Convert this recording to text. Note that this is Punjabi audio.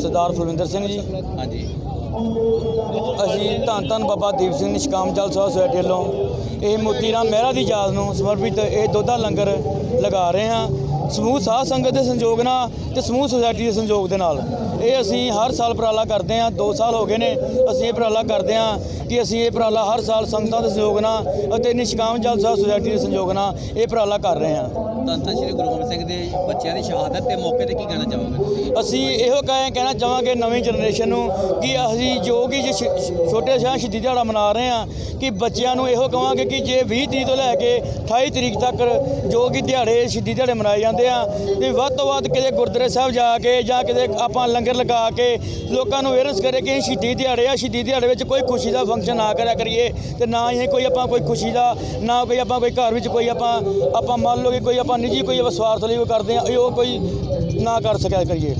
ਸਰਦਾਰ ਸੁਰਿੰਦਰ ਸਿੰਘ ਜੀ। ਹਾਂਜੀ। ਅਸੀਂ ਧੰਨ ਧੰਨ ਬਾਬਾ ਦੀਪ ਸਿੰਘ ਨਿਸ਼ਕਾਮ ਜਲ ਸਭਾ ਸੁਸਾਇਟੀ ਵੱਲੋਂ ਇਹ ਮੋਤੀ ਰਾਮ ਮਹਿਰਾ ਦੀ ਯਾਦ ਨੂੰ ਸਮਰਪਿਤ ਇਹ ਦੁੱਧ ਲੰਗਰ ਲਗਾ ਰਹੇ ਹਾਂ। ਸਮੂਹ ਸਾਧ ਸੰਗਤ ਦੇ ਸੰਯੋਗ ਨਾਲ ਤੇ ਸਮੂਹ ਸੁਸਾਇਟੀ ਦੇ ਸੰਯੋਗ ਦੇ ਨਾਲ। ਇਹ ਅਸੀਂ ਹਰ ਸਾਲ ਉਪਰਾਲਾ ਕਰਦੇ ਹਾਂ 2 ਸਾਲ ਹੋ ਗਏ ਨੇ ਅਸੀਂ ਇਹ ਉਪਰਾਲਾ ਕਰਦੇ ਹਾਂ ਕਿ ਅਸੀਂ ਇਹ ਉਪਰਾਲਾ ਹਰ ਸਾਲ ਸੰਗਤਾਂ ਦੇ ਸੰਯੋਗ ਨਾਲ ਅਤੇ ਨਿਸ਼ਕਾਮ ਜਲ ਸਭਾ ਸੁਸਾਇਟੀ ਦੇ ਸੰਯੋਗ ਨਾਲ ਇਹ ਉਪਰਾਲਾ ਕਰ ਰਹੇ ਹਾਂ। ਧੰਨ ਸ਼੍ਰੀ ਗੁਰੂ ਗੋਬਿੰਦ ਸਿੰਘ ਦੇ ਬੱਚਿਆਂ ਦੀ ਸ਼ਹਾਦਤ ਦੇ ਮੌਕੇ ਤੇ ਕੀ ਕਹਿਣਾ ਚਾਹੋਗੇ? ਅਸੀਂ ਇਹੋ ਕਹਿ ਕਹਿਣਾ ਚਾਹਾਂਗੇ ਨਵੀਂ ਜਨਰੇਸ਼ਨ ਨੂੰ ਕਿ ਅਸੀਂ ਜੋ ਕਿ ਜੇ ਸ਼- ਸ਼- ਛੋਟੇ ਸ਼ਾਹ ਸ਼ਹੀਦੀ ਦਿਹਾੜਾ ਮਨਾ ਰਹੇ ਹਾਂ ਕਿ ਬੱਚਿਆਂ ਨੂੰ ਇਹੋ ਕਹਾਂਗੇ ਕਿ ਜੇ 20 ਤਰੀਕ ਤੋਂ ਲੈ ਕੇ 28 ਤਰੀਕ ਤੱਕ ਜੋ ਕਿ ਦਿਹਾੜੇ ਸ਼ਹੀਦੀ ਦਿਹਾੜੇ ਮਨਾਏ ਜਾਂਦੇ ਆ, ਤੇ ਵੱਧ ਤੋਂ ਵੱਧ ਕਿਤੇ ਗੁਰਦੁਆਰੇ ਸਾਹਿਬ ਜਾ ਕੇ ਜਾਂ ਕਿਤੇ ਆਪਾਂ ਲੰਗਰ ਲਗਾ ਕੇ ਲੋਕਾਂ ਨੂੰ ਅਵੇਅਰਨੈਸ ਕਰੇ ਕਿ ਇਹ ਸ਼ਹੀਦੀ ਦਿਹਾੜੇ ਆ, ਸ਼ਹੀਦੀ ਦਿਹਾੜੇ ਵਿੱਚ ਕੋਈ ਖੁਸ਼ੀ ਦਾ ਫੰਕਸ਼ਨ ਨਾ ਕਰਿਆ ਕਰੀਏ ਤੇ ਨਾ ਹੀ ਕੋਈ ਆਪਾਂ ਕੋਈ ਖੁਸ਼ੀ ਦਾ, ਨਾ ਕੋਈ ਆਪਾਂ ਕੋਈ ਘਰ ਵਿੱਚ ਕੋਈ ਆਪਾਂ ਆਪਾਂ ਮੰਨ ਲਓ ਕਿ ਕੋਈ ਆਪਾਂ ਨਿੱਜੀ ਕੋਈ ਆਪਾਂ ਲਈ ਕੋਈ ਕਰਦੇ ਆ ਉਹ ਕੋਈ ਨਾ ਕਰ ਸਕਿਆ ਕਰੀਏ।